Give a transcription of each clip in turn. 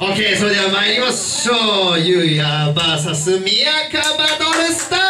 OK それでは参りましょうゆうや VS 宮川バトルスタート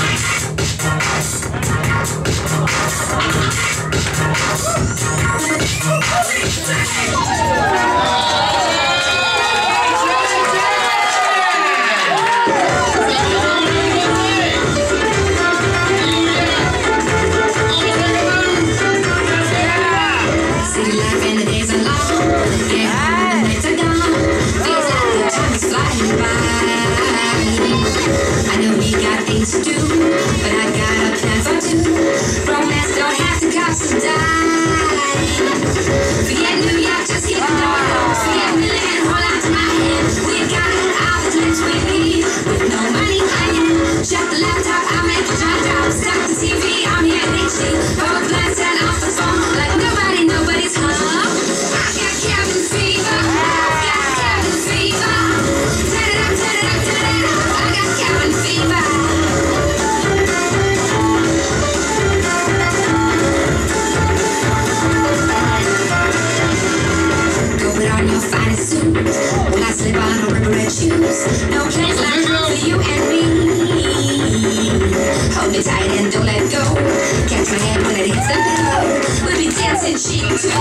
Thank always do. and me. let's get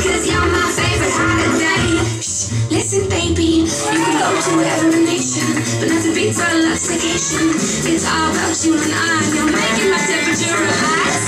Cause you're my favorite holiday. listen, baby. You can go to whatever nation, but nothing beats our love It's all about you and I. You're making my temperature rise.